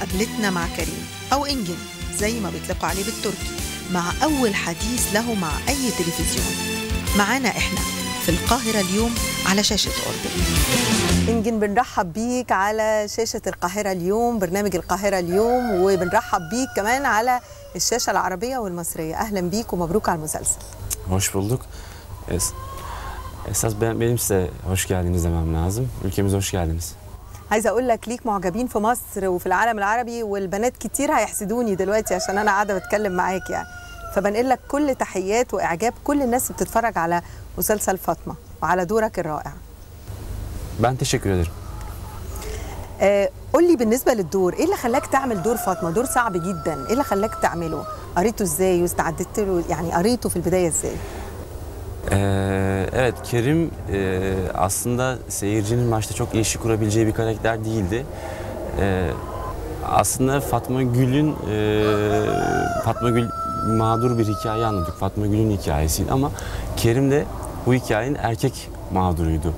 مقابلتنا مع كريم أو إنجن زي ما بيطلقوا عليه بالتركي مع أول حديث له مع أي تلفزيون معانا إحنا في القاهرة اليوم على شاشة أردن إنجن بنرحب بيك على شاشة القاهرة اليوم برنامج القاهرة اليوم وبنرحب بيك كمان على الشاشة العربية والمصرية أهلا بيك ومبروك على المسلسل Hoş bulduk. Es- Esas ben, benim size hoş geldiniz demem lazım. Ülkemize hoş geldiniz. عايزه أقول لك ليك معجبين في مصر وفي العالم العربي والبنات كتير هيحسدوني دلوقتي عشان أنا قاعدة بتكلم معاك يعني. فبنقل لك كل تحيات واعجاب كل الناس بتتفرج على مسلسل فاطمة وعلى دورك الرائع. teşekkür ederim. آه قول لي بالنسبة للدور إيه اللي خلاك تعمل دور فاطمة؟ دور صعب جدا إيه اللي خلاك تعمله؟ قريته إزاي؟ واستعدت له؟ يعني قريته في البداية إزاي؟ Ee, evet Kerim e, aslında seyircinin başta çok ilişki kurabileceği bir karakter değildi. Ee, aslında Fatma Gül'ün e, Fatma Gül mağdur bir hikaye anladık. Fatma Gül'ün hikayesiydi ama Kerim de bu hikayenin erkek mağduruydu.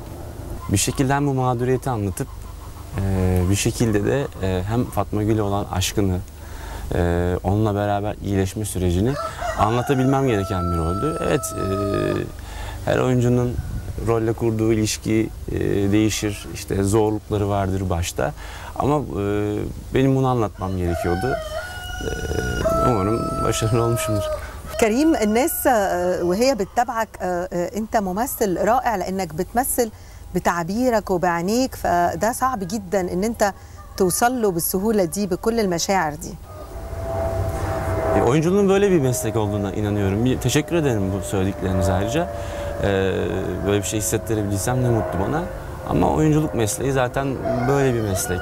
Bir şekilde hem bu mağduriyeti anlatıp e, bir şekilde de e, hem Fatma Gül'e olan aşkını e, onunla beraber iyileşme sürecini anlatabilmem gereken bir roldü. Evet, e, her oyuncunun rolle kurduğu ilişki e, değişir. İşte zorlukları vardır başta. Ama e, benim bunu anlatmam gerekiyordu. E, umarım başarılı olmuşumdur. كريم الناس آه، وهي بتتابعك آه، آه، انت ممثل رائع لانك بتمثل بتعبيرك وبعينيك فده صعب جدا ان انت توصل له بالسهوله دي بكل المشاعر دي E, oyunculuğun böyle bir meslek olduğuna inanıyorum. Bir, teşekkür ederim bu söyledikleriniz ayrıca. E, böyle bir şey hissettirebildiysem ne mutlu bana. Ama oyunculuk mesleği zaten böyle bir meslek.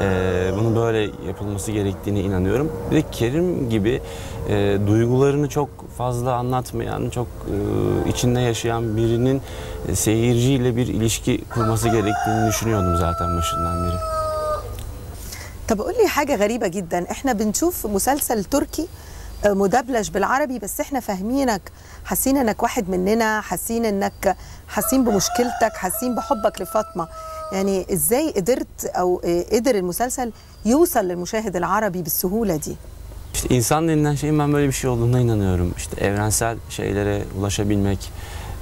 E, bunun böyle yapılması gerektiğine inanıyorum. Bir de Kerim gibi e, duygularını çok fazla anlatmayan, çok e, içinde yaşayan birinin e, seyirciyle bir ilişki kurması gerektiğini düşünüyordum zaten başından beri. طب قول لي حاجه غريبه جدا احنا بنشوف مسلسل تركي آه، مدبلج بالعربي بس إحنا فاهمينك. حاسين إنك واحد مننا حاسين إنك حاسين بمشكلتك حاسين بحبك لفاطمة. يعني إزاي قدرت أو قدر المسلسل يوصل للمشاهد العربي بالسهولة دي؟ İşte insan denilen şeyin ben böyle bir şey olduğuna inanıyorum. İşte evrensel şeylere ulaşabilmek,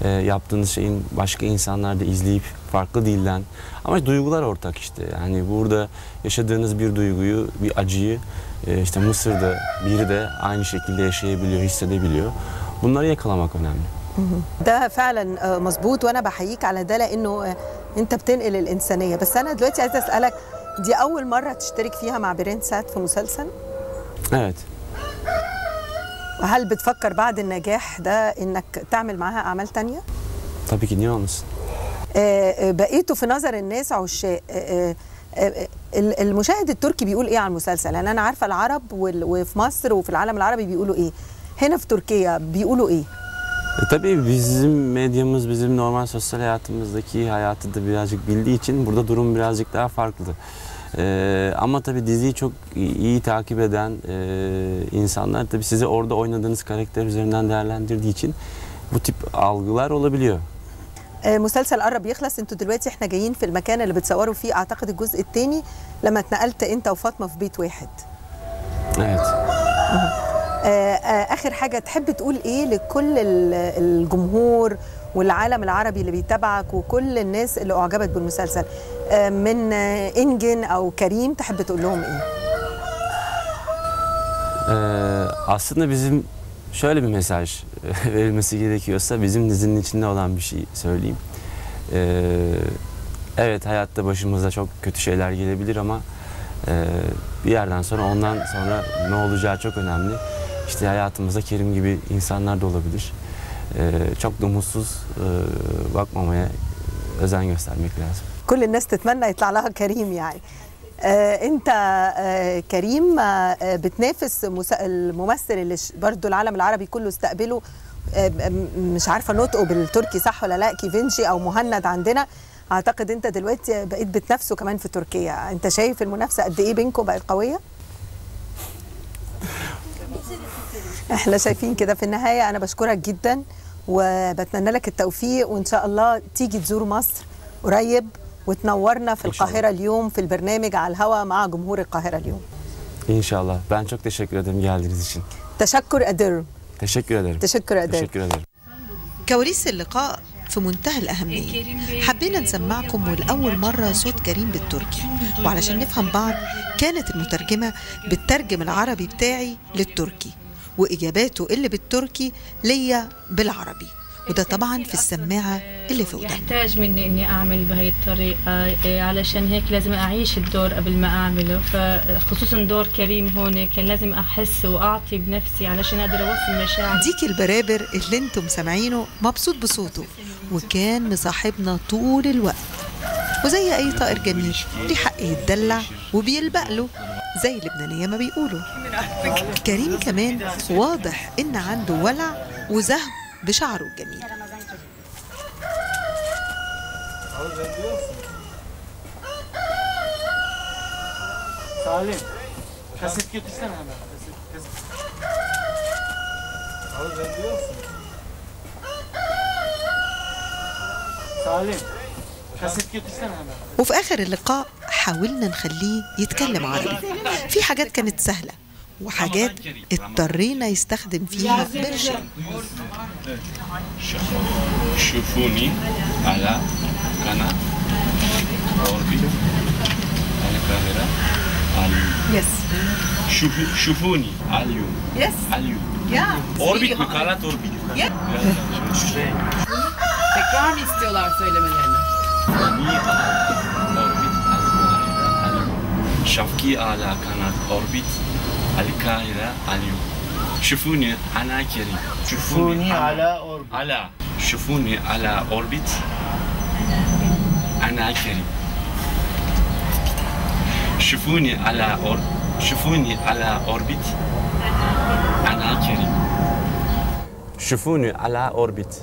e, yaptığınız şeyin başka insanlar da izleyip farklı dilden ama duygular ortak işte. Yani burada yaşadığınız bir duyguyu, bir acıyı e, işte Mısır'da biri de aynı şekilde yaşayabiliyor, hissedebiliyor. Bunları yakalamak önemli. ده فعلا آه، مظبوط وأنا بحييك على ده لأنه آه، انت بتنقل الانسانيه بس أنا دلوقتي عايزه اسالك دي اول مره تشترك فيها مع بيرين سات في مسلسل Evet. وهل بتفكر بعد النجاح ده إنك تعمل معاها أعمال تانية؟ Tabii ki niye olmasın? آه، بقيتوا في نظر الناس عشاق آه، آه، آه، ال- المشاهد التركي بيقول إيه على المسلسل؟ يعني أنا عارفة العرب وفي مصر وفي العالم العربي بيقولوا إيه. هنا في تركيا بيقولوا إيه؟ tabii bizim medyamız bizim normal sosyal hayatımızdaki hayatı da birazcık bildiği için burada durum birazcık daha farklı. Ee, ama tabii diziyi çok iyi takip eden e, insanlar tabii sizi orada oynadığınız karakter üzerinden değerlendirdiği için bu tip algılar olabiliyor. آه، مسلسل قرب يخلص أنتوا دلوقتي إحنا جايين في المكان اللي بتصوروا فيه اعتقد الجزء الثاني لما اتنقلت انت وفاطمه في بيت واحد Evet. آه، آه، اخر حاجة تحب تقول إيه لكل ال- الجمهور والعالم العربي اللي بيتابعك وكل الناس اللي اعجبت بالمسلسل آه، من آه، انجن أو كريم تحب تقول لهم إيه Ee, aslında bizim şöyle bir mesaj verilmesi gerekiyorsa bizim dizinin içinde olan bir şey söyleyeyim. Ee, evet hayatta başımıza çok kötü şeyler gelebilir ama e, bir yerden sonra ondan sonra ne olacağı çok önemli. İşte hayatımızda Kerim gibi insanlar da olabilir. Çok da umutsuz e, bakmamaya özen göstermek lazım. كل الناس تتمنى يطلع لها كريم يعني. آه انت آه كريم آه بتنافس الممثل اللي برضو العالم العربي كله استقبله. مش عارفة نطقه بالتركي صح ولا لا كيفينشي أو مهند عندنا. أعتقد انت دلوقتي بقيت بتنافسه كمان في تركيا. انت شايف المنافسة قد إيه بينكم بقت قوية؟ إحنا شايفين كده في النهاية أنا بشكرك جدا وبتمنى لك التوفيق وإن شاء الله تيجي تزور مصر قريب وتنورنا في. القاهرة اليوم في البرنامج على الهوا مع جمهور القاهرة اليوم İnşallah. Ben çok teşekkür ederim geldiğiniz için. تشكر ederim. Teşekkür ederim. تشكر ederim. Teşekkür ederim. كواليس اللقاء في منتهى الأهمية حبينا نسمعكم ولأول مرة صوت كريم بالتركي وعلشان نفهم بعض كانت المترجمة بتترجم العربي بتاعي للتركي وإجاباته اللي بالتركي ليا بالعربي. وده طبعا في السماعة اللي في ودني يحتاج مني إني أعمل بهي الطريقة إيه، علشان هيك لازم أعيش الدور قبل ما أعمله. فخصوصا دور كريم هون كان لازم أحس وأعطي بنفسي علشان أقدر أوصل مشاعري. ديك البرابر اللي أنتم سامعينه مبسوط بصوته وكان مصاحبنا طول الوقت. وزي أي طائر جميل ليه حق يتدلع وبيلبق له. زي اللبنانية ما بيقولوا. كريم كمان واضح إن عنده ولع وزهو بشعره الجميل. وفي آخر اللقاء حاولنا نخليه يتكلم عربي. في حاجات كانت سهلة وحاجات اضطرينا يستخدم فيها برشام شوفوني على قناة اليوم yes شوفوا شوفوني. اليوم yes اليوم يا أوربيت وكالة أوربيت Tekrar mı istiyorlar söylemelerini? شوفوني على أوربيت القاهرة اليوم شوفكي على قناة أوربيت القاهرة اليوم شوفوني أنا كريم شوفوني على أور. على شوفوني على أوربيت أنا كريم شوفوني على أور شوفوني على أوربيت أنا كريم Şufuni ala orbit.